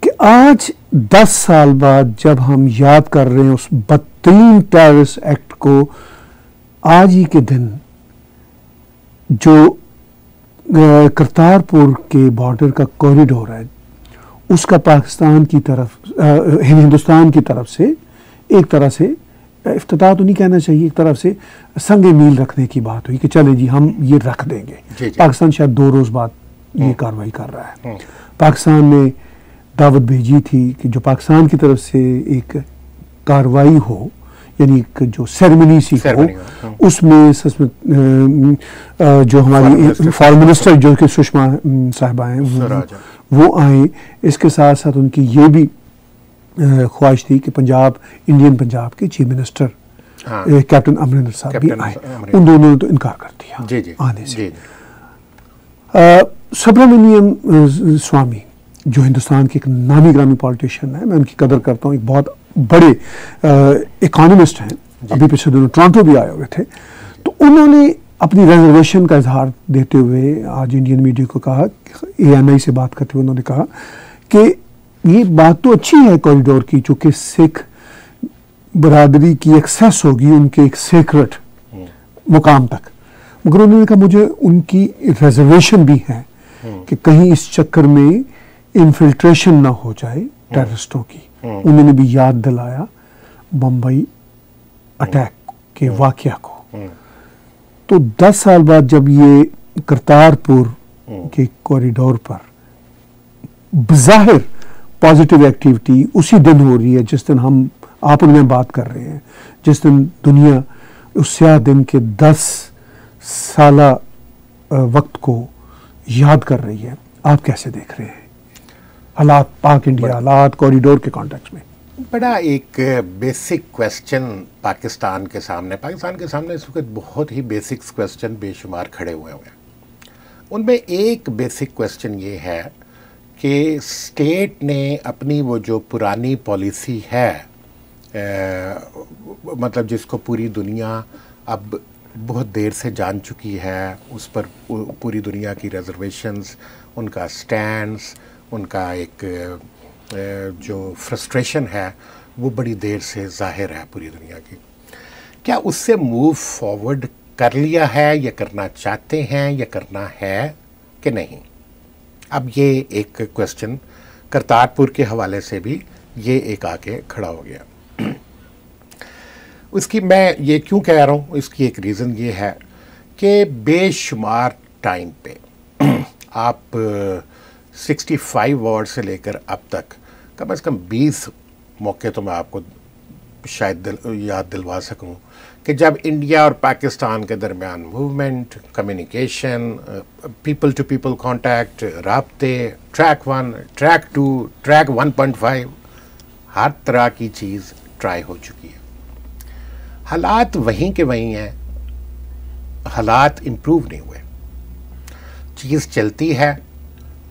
کہ آج دس سال بعد جب ہم یاد کر رہے ہیں اس بدترین ٹیرس ایکٹ کو آج ہی کے دن جو کرتارپور کے بارڈر کا کوریڈور ہے اس کا پاکستان کی طرف ہندوستان کی طرف سے ایک طرح سے افتتاح تو نہیں کہنا چاہیے ایک طرف سے سنگ میل رکھنے کی بات ہوئی کہ چلیں جی ہم یہ رکھ دیں گے جی، جی۔ پاکستان شاید دو روز بعد یہ۔ کاروائی کر رہا ہے۔ پاکستان نے دعوت بھیجی تھی کہ جو پاکستان کی طرف سے ایک کاروائی ہو یعنی جو سیرمنی سی ہو۔ اس میں جو ہماری فارن منسٹر جو کہ سشما صاحبہ ہیں وہ آئیں۔ اس کے ساتھ ساتھ ان کی یہ بھی خواہش تھی کہ پنجاب انڈین پنجاب کے چیف منسٹر ہاں۔ کیپٹن امریندر صاحب بھی آئے ان دونوں نے تو انکار کر دیا جی، جی۔ آنے سے۔ سبرامنیم سوامی جو ہندوستان کے ایک نامی گرامی پالیٹیشین ہے میں ان کی قدر کرتا ہوں ایک بہت بڑے اکانومسٹ ہیں۔ جی۔ ابھی پچھلے دنوں ٹرانٹو بھی آئے ہوئے تھے۔ تو انہوں نے اپنی ریزرویشن کا اظہار دیتے ہوئے آج انڈین میڈیا کو کہا اے این آئی سے بات کرتے ہوئے انہوں نے کہا کہ یہ بات تو اچھی ہے کوریڈور کی، چونکہ سکھ برادری کی ایکسیس ہوگی ان کے ایک سیکرٹ مقام تک۔ مگر انہوں نے کہا مجھے ان کی ریزرویشن بھی ہے کہ کہیں اس چکر میں انفلٹریشن نہ ہو جائے ٹیررسٹوں کی۔ انہوں نے بھی یاد دلایا بمبئی اٹیک کے واقعہ کو۔ تو دس سال بعد جب یہ کرتارپور کے کوریڈور پر بظاہر پازیٹیو ایکٹیویٹی اسی دن ہو رہی ہے جس دن ہم آپ ان میں بات کر رہے ہیں۔ جس دن دنیا اس سیاہ دن کے دس سالہ وقت کو یاد کر رہی ہے۔ آپ کیسے دیکھ رہے ہیں؟ حالات پاک انڈیا حالات کوریڈور کے کانٹیکس میں۔ بڑا ایک بیسک کویسچن پاکستان کے سامنے۔ پاکستان کے سامنے اس وقت بہت ہی بیسک کویسچن بے شمار کھڑے ہوئے ہوئے ہیں۔ ان میں ایک بیسک کویسچن یہ ہے کہ اسٹیٹ نے اپنی وہ جو پرانی پالیسی ہے مطلب جس کو پوری دنیا اب بہت دیر سے جان چکی ہے، اس پر پوری دنیا کی ریزرویشنز ان کا سٹینڈز ان کا ایک جو فرسٹریشن ہے، وہ بڑی دیر سے ظاہر ہے پوری دنیا کی۔ کیا اس سے موو فارورڈ کر لیا ہے، یا کرنا چاہتے ہیں، یا کرنا ہے کہ نہیں؟ اب یہ ایک کوشچن کرتارپور کے حوالے سے بھی یہ ایک آ کے کھڑا ہو گیا۔ اس کی میں یہ کیوں کہہ رہا ہوں؟ اس کی ایک ریزن یہ ہے کہ بے شمار ٹائم پہ آپ سکسٹی فائیو وارڈ سے لے کر اب تک کم از کم بیس موقع تو میں آپ کو شاید دل یاد دلوا سکوں کہ جب انڈیا اور پاکستان کے درمیان movement communication people to people contact رابطے track one track two track one point five ہر طرح کی چیز ٹرائی ہو چکی ہے۔ حالات وہیں کے وہیں ہیں، حالات امپروو نہیں ہوئے۔ چیز چلتی ہے،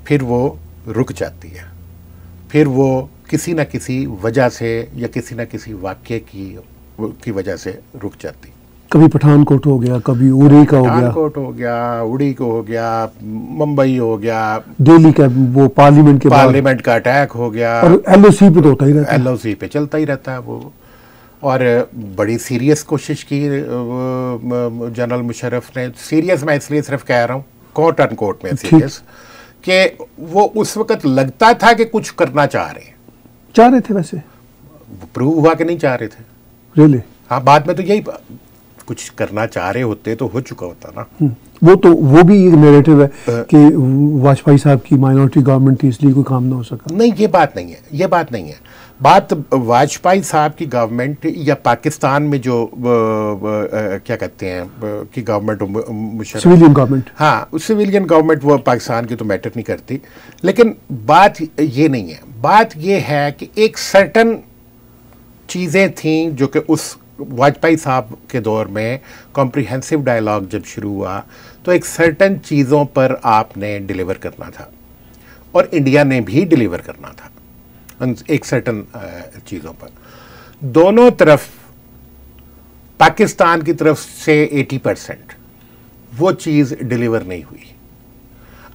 پھر وہ رک جاتی ہے۔ پھر وہ کسی نہ کسی وجہ سے یا کسی نہ کسی واقعے کی کی وجہ سے رک جاتی۔ کبھی پٹھان کوٹ ہو گیا کبھی اڑی کا ہو گیا۔ پٹھان کوٹ ہو گیا اڑی کو ہو گیا ممبئی ہو گیا دہلی کا وہ پارلیمنٹ کے پارلیمنٹ کا اٹیک ہو گیا۔ اور ایل او سی پہ تو ہوتا ہی رہتا۔ ایل او سی پہ چلتا ہی رہتا ہے وہ۔ اور بڑی سیریس کوشش کی جنرل مشرف نے۔ سیریس میں اس لیے صرف کہہ رہا ہوں کوٹ ان کوٹ میں سیریس۔ کہ وہ اس وقت لگتا تھا کہ کچھ کرنا چاہ رہے ہیں۔ چاہ رہے تھے ویسے؟ پروو ہوا کہ نہیں چاہ رہے تھے؟ ریلی ہاں بعد میں تو یہی کچھ کرنا چاہ رہے ہوتے تو ہو چکا ہوتا نا۔ وہ تو وہ بھی ایک نیریٹو ہے کہ واجپئی صاحب کی مائنورٹی گورنمنٹ تھی اس لیے کوئی کام نہ ہو سکا۔ نہیں یہ بات نہیں ہے یہ بات نہیں ہے۔ بات واجپئی صاحب کی گورنمنٹ یا پاکستان میں جو کیا کہتے ہیں کہ گورنمنٹ سویلین گورنمنٹ ہاں سویلین گورنمنٹ وہ پاکستان کی تو میٹر نہیں کرتی۔ لیکن بات یہ نہیں ہے۔ بات یہ ہے کہ ایک سرٹن چیزیں تھیں جو کہ اس واجپئی صاحب کے دور میں کمپریہنسو ڈائلاگ جب شروع ہوا تو ایک سرٹن چیزوں پر آپ نے ڈیلیور کرنا تھا۔ اور انڈیا نے بھی ڈیلیور کرنا تھا۔ ایک سرٹن چیزوں پر دونوں طرف پاکستان کی طرف سے ایٹی پرسنٹ وہ چیز ڈیلیور نہیں ہوئی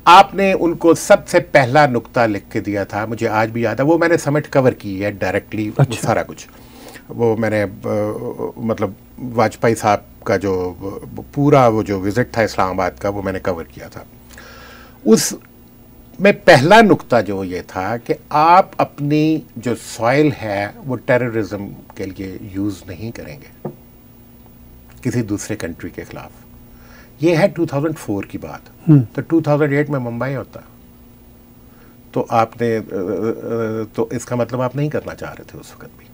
آپ نے ان کو سب سے پہلا نقطہ لکھ کے دیا تھا مجھے آج بھی یاد ہے وہ میں نے سمٹ کور کی ہے ڈائریکٹلی۔ سارا کچھ وہ میں نے مطلب واجپئی صاحب کا جو پورا وہ جو وزٹ تھا اسلام آباد کا وہ میں نے کور کیا تھا اس میں پہلا نقطہ جو یہ تھا کہ آپ اپنی جو سوائل ہے وہ ٹیررزم کے لیے یوز نہیں کریں گے کسی دوسرے کنٹری کے خلاف۔ یہ ہے 2004 کی بات۔ تو 2008 میں ممبئی ہوتا۔ تو آپ نے تو اس کا مطلب آپ نہیں کرنا چاہ رہے تھے اس وقت بھی۔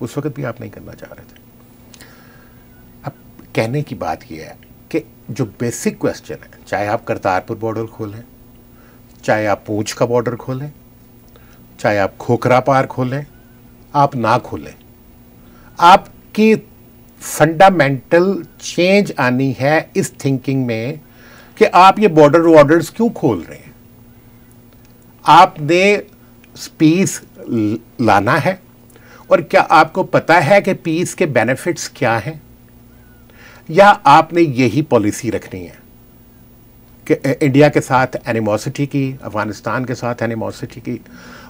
اس وقت بھی آپ نہیں کرنا چاہ رہے تھے۔ اب کہنے کی بات یہ ہے کہ جو بیسک کوشچن ہے چاہے آپ کرتارپور بارڈر کھولیں۔ چاہے آپ پونچھ کا بارڈر کھولیں، چاہے آپ کھوکرا پار کھولیں، آپ نہ کھولیں۔ آپ کی فنڈامنٹل چینج آنی ہے اس تھنکنگ میں کہ آپ یہ بارڈر وارڈرز کیوں کھول رہے ہیں؟ آپ نے پیس لانا ہے؟ اور کیا آپ کو پتا ہے کہ پیس کے بینیفٹس کیا ہیں؟ یا آپ نے یہی پالیسی رکھنی ہے؟ کہ انڈیا کے ساتھ اینیموسٹی کی، افغانستان کے ساتھ اینیموسٹی کی۔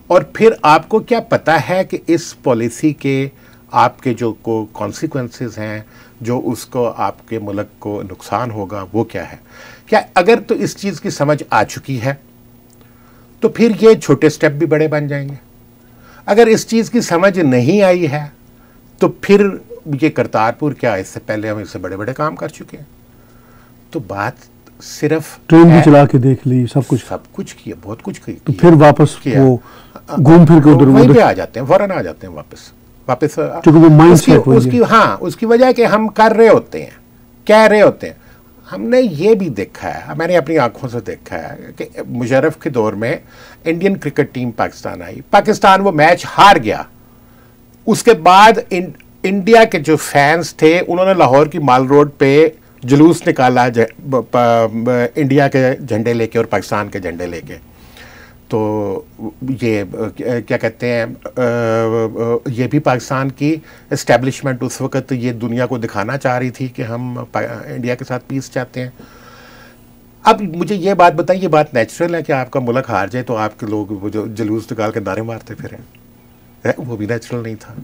اور پھر آپ کو کیا پتا ہے کہ اس پالیسی کے آپ کے جو کو کانسیکوینسز ہیں، جو اس کو آپ کے ملک کو نقصان ہوگا، وہ کیا ہے؟ کیا اگر تو اس چیز کی سمجھ آ چکی ہے، تو پھر یہ چھوٹے سٹیپ بھی بڑے بن جائیں گے۔ اگر اس چیز کی سمجھ نہیں آئی ہے، تو پھر یہ کرتارپور کیا اس سے پہلے ہم اس سے بڑے بڑے کام کر چکے ہیں۔ تو بات صرف ٹرین بھی چلا کے دیکھ لی سب کچھ۔ سب کچھ کیا بہت کچھ کیا۔ تو پھر واپس وہ گھوم پھر کے ادھر وہیں پہ آ جاتے ہیں فوراً آ جاتے ہیں واپس۔ واپس کیونکہ وہ مائنڈ سیٹ ہو اس گیا۔ کی ہاں اس کی وجہ ہے کہ ہم کر رہے ہوتے ہیں کہہ رہے ہوتے ہیں۔ ہم نے یہ بھی دیکھا ہے میں نے اپنی آنکھوں سے دیکھا ہے کہ مشرف کے دور میں انڈین کرکٹ ٹیم پاکستان آئی۔ پاکستان وہ میچ ہار گیا۔ اس کے بعد ان- انڈیا کے جو فینس تھے انہوں نے لاہور کی مال روڈ پہ جلوس نکالا انڈیا کے جھنڈے لے کے اور پاکستان کے جھنڈے لے کے۔ تو یہ، کیا کہتے ہیں یہ بھی پاکستان کی اسٹیبلشمنٹ اس وقت یہ دنیا کو دکھانا چاہ رہی تھی کہ ہم انڈیا کے ساتھ پیس چاہتے ہیں۔ اب مجھے یہ بات بتائیں، یہ بات نیچرل ہے کہ آپ کا ملک ہار جائے تو آپ کے لوگ وہ جو جلوس نکال کے نعرے مارتے پھریں۔ وہ بھی نیچرل نہیں تھا۔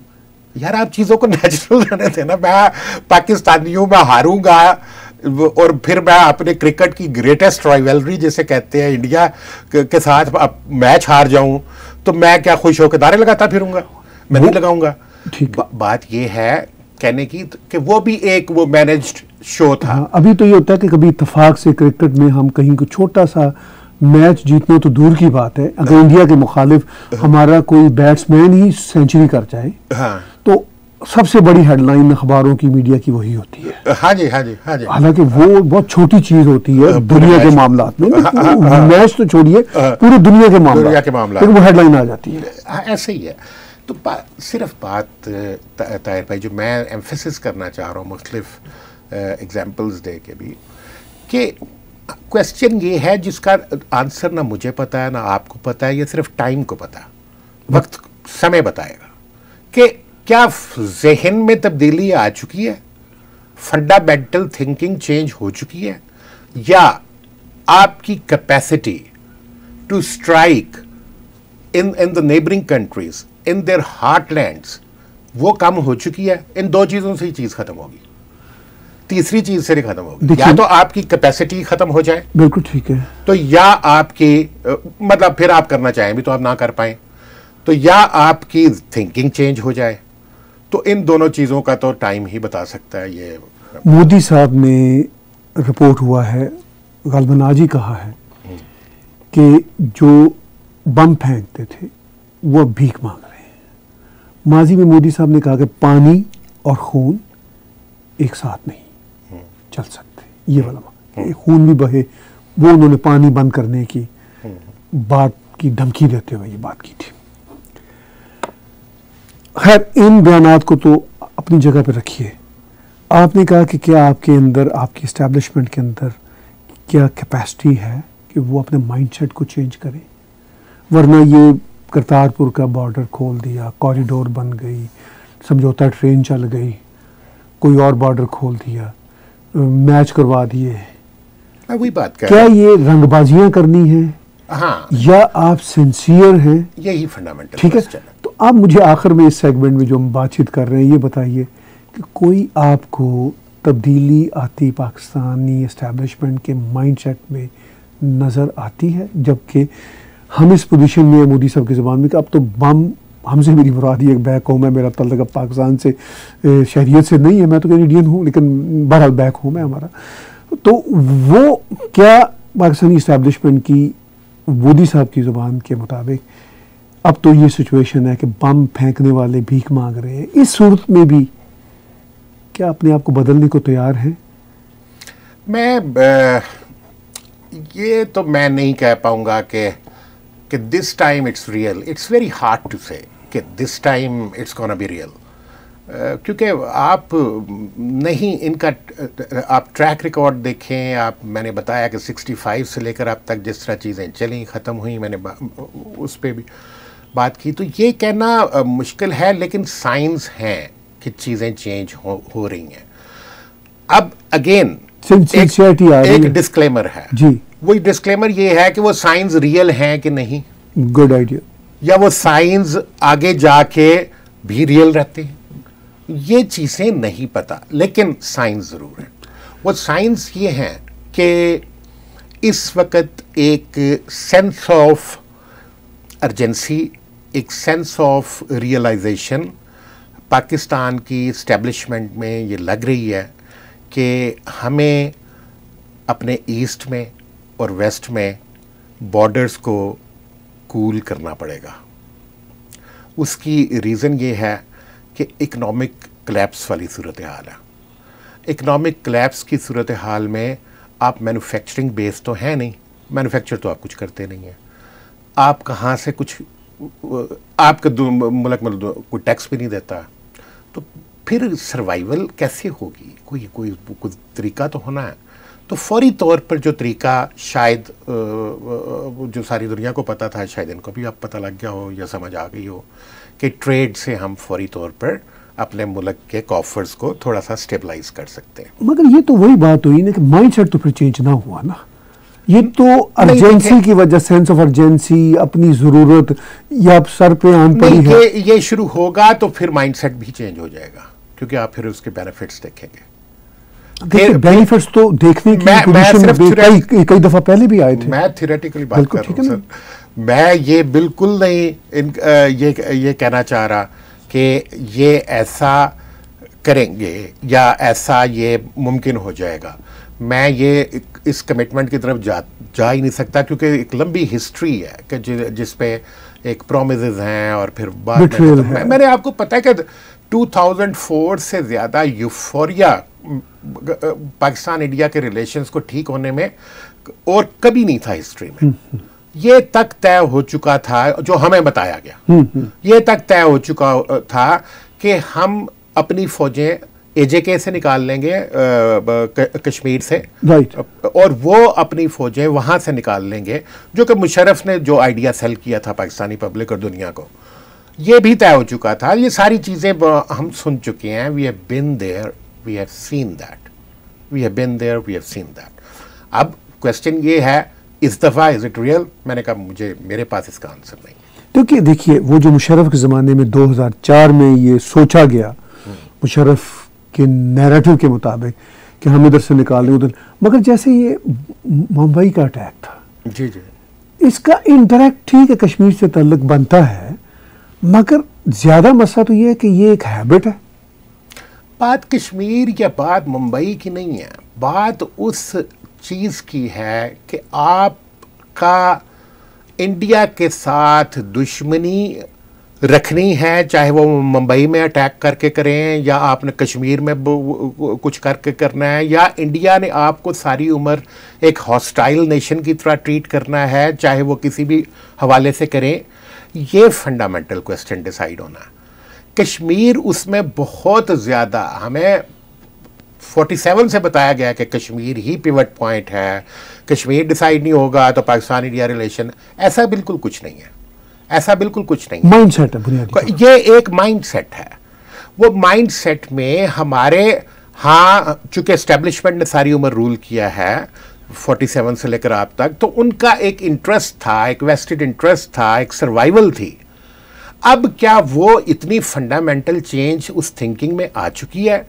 یار آپ چیزوں کو نیچرل رہنے تھے نا۔ میں پاکستانیوں میں ہاروں گا اور پھر میں اپنے کرکٹ کی گریٹسٹ رائیولری جسے کہتے ہیں انڈیا کے ساتھ میچ ہار جاؤں تو میں کیا خوش ہو کے دارے لگاتا پھروں گا؟ میں نہیں لگاؤں گا۔ بات یہ ہے کہنے کی کہ وہ بھی ایک وہ مینجڈ شو تھا۔ ہاں، ابھی تو یہ ہوتا ہے کہ کبھی اتفاق سے کرکٹ میں ہم کہیں کو چھوٹا سا میچ جیتنا تو دور کی بات ہے۔ اگر انڈیا کے مخالف ہمارا کوئی بیٹس مین ہی سینچری کر جائے ہاں۔ تو سب سے بڑی ہیڈ لائن اخباروں کی میڈیا کی وہی ہوتی ہے۔ ہاں جی ہاں جی ہاں جی۔ حالانکہ وہ بہت چھوٹی چیز ہوتی ہے دنیا کے معاملات میں۔ میچ تو چھوڑیے پوری دنیا کے معاملات۔ پھر وہ ہیڈ لائن آ جاتی ہے۔ ہاں ایسے ہی ہے۔ تو صرف بات طاہر بھائی جو میں ایمفیسس کرنا چاہ رہا ہوں مختلف اگزامپلز دے کے بھی کہ کوشچن یہ ہے جس کا آنسر نہ مجھے پتا ہے، نہ آپ کو پتا ہے، یہ صرف ٹائم کو پتا وقت، سمے بتائے گا کہ کیا ذہن میں تبدیلی آ چکی ہے؟ فنڈامنٹل تھنکنگ چینج ہو چکی ہے؟ یا آپ کی capacity to strike in the neighbouring countries in their heartlands وہ کم ہو چکی ہے؟ ان دو چیزوں سے ہی چیز ختم ہوگی۔ تیسری چیز سے نہیں ختم ہوگی۔ یا تو آپ کی کیپیسٹی ختم ہو جائے۔ بالکل ٹھیک ہے۔ تو یا آپ کی مطلب پھر آپ کرنا چاہیں بھی تو آپ نہ کر پائیں۔ تو یا آپ کی تھنکنگ چینج ہو جائے۔ تو ان دونوں چیزوں کا تو ٹائم ہی بتا سکتا ہے یہ۔ مودی صاحب نے رپورٹ ہوا ہے غالباً آج ہی کہا ہے کہ جو بم پھینکتے تھے وہ بھیک مانگ رہے ہیں۔ ماضی میں مودی صاحب نے کہا کہ پانی اور خون ایک ساتھ نہیں۔ چل سکتے یہ والا خون بھی بہے، وہ انہوں نے پانی بند کرنے کی بات کی دھمکی دیتے ہوئے یہ بات کی تھی۔ خیر، ان بیانات کو تو اپنی جگہ پہ رکھیے۔ آپ نے کہا کہ کیا آپ کے اندر، آپ کی اسٹیبلشمنٹ کے اندر کیا کیپیسٹی ہے کہ وہ اپنے مائنڈ سیٹ کو چینج کرے؟ ورنہ یہ کرتارپور کا بارڈر کھول دیا کوریڈور بن گئی، سمجھوتا ٹرین چل گئی، کوئی اور بارڈر کھول دیا۔ میچ کروا دیے۔ وہی بات کیا یہ رنگ بازیاں کرنی ہیں؟ ہاں۔ یا آپ سنسیئر ہیں؟ یہی فنڈامنٹل ٹھیک ہے؟ تو آپ مجھے آخر میں اس سیگمنٹ میں جو ہم بات چیت کر رہے ہیں یہ بتائیے کہ کوئی آپ کو تبدیلی آتی پاکستانی اسٹیبلشمنٹ کے مائنڈ سیٹ میں نظر آتی ہے؟ جبکہ ہم اس پوزیشن میں مودی صاحب کی زبان میں کہ اب تو بم ہم سے میری مرادی ایک بیک ہوم ہے، میرا تعلق اب پاکستان سے شہریت سے نہیں ہے، میں تو کینیڈین ہوں، لیکن بہرحال بیک ہوم ہے ہمارا۔ تو وہ کیا پاکستانی اسٹیبلشمنٹ کی مودی صاحب کی زبان کے مطابق اب تو یہ سچویشن ہے کہ بم پھینکنے والے بھیک مانگ رہے ہیں۔ اس صورت میں بھی کیا اپنے آپ کو بدلنے کو تیار ہیں؟ میں یہ تو میں نہیں کہہ پاؤں گا کہ کہ this time it's real it's very hard to say کہ this time it's gonna be real کیونکہ آپ نہیں ان کا آپ ٹریک ریکارڈ دیکھیں آپ میں نے بتایا کہ سکسٹی فائیو سے لے کر اب تک جس طرح چیزیں چلیں ختم ہوئیں میں نے اس پہ بھی بات کی۔ تو یہ کہنا مشکل ہے لیکن سائنس ہیں کہ چیزیں چینج ہو رہی ہیں۔ اب اگین ایک ڈسکلیمر ہے۔ جی۔ وہی ڈسکلیمر یہ ہے کہ وہ سائنس ریئل ہیں کہ نہیں۔ گڈ آئیڈیا یا وہ سائنس آگے جا کے بھی ریئل رہتے ہیں؟ یہ چیزیں نہیں پتا، لیکن سائنس ضرور ہے وہ سائنس یہ ہے کہ اس وقت ایک سینس آف ارجنسی ایک سینس آف ریئلائزیشن پاکستان کی اسٹیبلشمنٹ میں یہ لگ رہی ہے کہ ہمیں اپنے ایسٹ میں اور ویسٹ میں بارڈرز کو کول کرنا پڑے گا۔ اس کی ریزن یہ ہے کہ اکنامک کلیپس والی صورتحال ہے۔ اکنامک کلیپس کی صورتحال میں آپ مینوفیکچرنگ بیس تو ہیں نہیں مینوفیکچر تو آپ کچھ کرتے نہیں ہیں۔ آپ کہاں سے کچھ، آپ کا ملک میں کوئی ٹیکس بھی نہیں دیتا۔ تو پھر سروائیول کیسے ہوگی؟ کوئی کوئی کوئی طریقہ تو ہونا ہے۔ تو فوری طور پر جو طریقہ شاید جو ساری دنیا کو پتہ تھا شاید ان کو بھی اب پتہ لگ گیا ہو یا سمجھ آ گئی ہو کہ ٹریڈ سے ہم فوری طور پر اپنے ملک کے کافرز کو تھوڑا سا سٹیبلائز کر سکتے ہیں۔ مگر یہ تو وہی بات ہوئی نا کہ مائنڈ سیٹ تو پھر چینج نہ ہوا نا۔ یہ تو ارجنسی کی وجہ سینس آف ارجنسی اپنی ضرورت یا سر پہ آن پڑی ہے۔ یہ شروع ہوگا تو پھر مائنڈ سیٹ بھی چینج ہو جائے گا کیونکہ آپ پھر اس کے بینیفٹس دیکھیں گے۔ بینیفٹس تو دیکھنے کی کئی دفعہ پہلے بھی آئے تھے۔ میں تھیریٹیکلی بات کر رہا ہوں سر۔ میں یہ بالکل نہیں یہ کہنا چاہ رہا کہ یہ ایسا کریں گے یا ایسا یہ ممکن ہو جائے گا۔ میں یہ اس کمٹمنٹ کی طرف جا جا ہی نہیں سکتا کیونکہ ایک لمبی ہسٹری ہے کہ جس پہ ایک پرومزز ہیں اور پھر بعد میں میں نے آپ کو پتہ ہے کہ ٹو تھاؤزنڈ فور سے زیادہ یوفوریا پاکستان انڈیا کے ریلیشنز کو ٹھیک ہونے میں اور کبھی نہیں تھا ہسٹری میں۔ یہ تک طے ہو چکا تھا جو ہمیں بتایا گیا۔ یہ تک طے ہو چکا تھا کہ ہم اپنی فوجیں اے جے کے سے نکال لیں گے کشمیر سے۔ اور وہ اپنی فوجیں وہاں سے نکال لیں گے جو کہ مشرف نے جو آئیڈیا سیل کیا تھا پاکستانی پبلک اور دنیا کو۔ یہ بھی طے ہو چکا تھا۔ یہ ساری چیزیں ہم سن چکے ہیں۔ We have been there we have seen that we have been there we have seen that اب کوشچن یہ ہے اس دفعہ از اٹ ریئل میں نے کہا مجھے میرے پاس اس کا آنسر نہیں. کیونکہ دیکھیے وہ جو مشرف کے زمانے میں دو ہزار چار میں یہ سوچا گیا مشرف کے نیریٹو کے مطابق کہ ہم ادھر سے نکال لیں ادھر۔ مگر جیسے یہ ممبئی کا اٹیک تھا۔ جی جی۔ اس کا انڈائریکٹ ٹھیک ہے کشمیر سے تعلق بنتا ہے مگر زیادہ مسئلہ تو یہ ہے کہ یہ ایک ہیبٹ ہے۔ بات کشمیر یا بات ممبئی کی نہیں ہے۔ بات اس چیز کی ہے کہ آپ کا انڈیا کے ساتھ دشمنی رکھنی ہے، چاہے وہ ممبئی میں اٹیک کر کے کریں یا آپ نے کشمیر میں کچھ کر کے کرنا ہے، یا انڈیا نے آپ کو ساری عمر ایک ہاسٹائل نیشن کی طرح ٹریٹ کرنا ہے، چاہے وہ کسی بھی حوالے سے کریں، یہ فنڈامنٹل کوشچن ڈیسائیڈ ہونا۔ کشمیر اس میں بہت زیادہ ہمیں فورٹی سیون سے بتایا گیا کہ کشمیر ہی پیوٹ پوائنٹ ہے۔ کشمیر ڈیسائیڈ نہیں ہوگا تو پاکستان انڈیا ریلیشن ایسا بالکل کچھ نہیں ہے۔ ایسا بالکل کچھ نہیں مائنڈ سیٹ ہے یہ ایک مائنڈ سیٹ ہے۔ وہ مائنڈ سیٹ میں ہمارے ہاں چونکہ اسٹیبلشمنٹ نے ساری عمر رول کیا ہے فورٹی سیون سے لے کر آپ تک تو ان کا ایک انٹرسٹ تھا ایک ویسٹڈ انٹرسٹ تھا ایک سروائیول تھی۔ اب کیا وہ اتنی فنڈامنٹل چینج اس تھنکنگ میں آ چکی ہے؟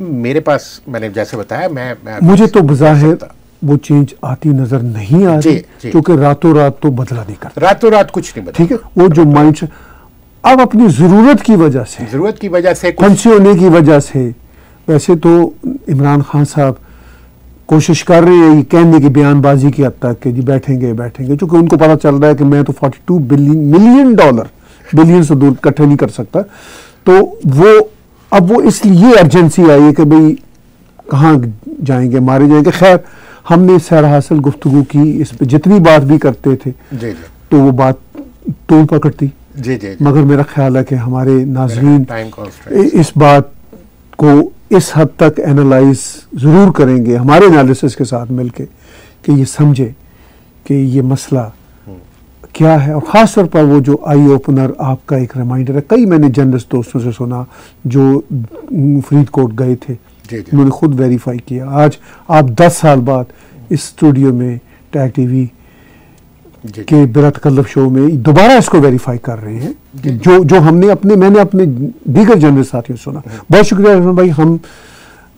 میرے پاس میں نے جیسے بتایا میں مجھے تو بظاہر وہ چینج آتی نظر نہیں آ رہی کیونکہ جی، جی۔ راتوں رات تو بدلا نہیں کرتا۔ راتوں رات کچھ نہیں بدلا۔ ٹھیک ہے وہ جو مائنڈ اب اپنی ضرورت کی وجہ سے ضرورت کی وجہ سے پھنسی ہونے کی وجہ سے ویسے تو عمران خان صاحب کوشش کر رہے ہیں یہ کہنے کی بیان بازی کی حد تک کہ جی بیٹھیں گے بیٹھیں گے چونکہ ان کو پتا چل رہا ہے کہ میں تو forty two million dollar billion سے دور کٹھے نہیں کر سکتا۔ تو وہ اب وہ اس لیے ارجنسی آئی ہے کہ بھئی کہاں جائیں گے مارے جائیں گے۔ خیر ہم نے سیر حاصل گفتگو کی اس پہ جتنی بات بھی کرتے تھے جی جی۔ تو وہ بات تو پکڑتی جی جی مگر میرا خیال ہے کہ ہمارے ناظرین اس بات کو اس حد تک اینالائز ضرور کریں گے ہمارے انالیسس کے ساتھ مل کے کہ یہ سمجھے کہ یہ مسئلہ کیا ہے اور خاص طور پر وہ جو آئی اوپنر آپ کا ایک ریمائنڈر ہے کئی میں نے جرنلسٹ دوستوں سے سنا جو فرید کوٹ گئے تھے جی، جی۔ انہوں نے خود ویریفائی کیا۔ آج آپ دس سال بعد اس اسٹوڈیو میں ٹیک ٹی وی جی، کے برا تکلف شو میں دوبارہ اس کو ویریفائی کر رہے ہیں۔ جو جو ہم نے اپنے میں نے اپنے دیگر جنرل ساتھیوں سنا۔ بہت شکریہ رحمان بھائی ہم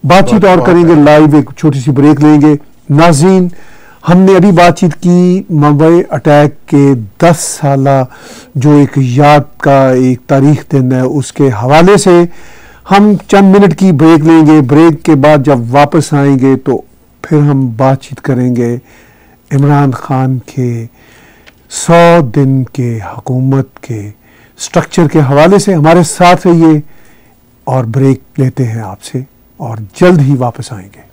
بات چیت اور کریں گے لائیو ایک چھوٹی سی بریک لیں گے۔ ناظرین ہم نے ابھی بات چیت کی ممبئی اٹیک کے دس سالہ جو ایک یاد کا ایک تاریخ دن ہے، اس کے حوالے سے ہم چند منٹ کی بریک لیں گے۔ بریک کے بعد جب واپس آئیں گے تو پھر ہم بات چیت کریں گے عمران خان کے سو دن کے حکومت کے سٹرکچر کے حوالے سے۔ ہمارے ساتھ رہیے اور بریک لیتے ہیں آپ سے اور جلد ہی واپس آئیں گے۔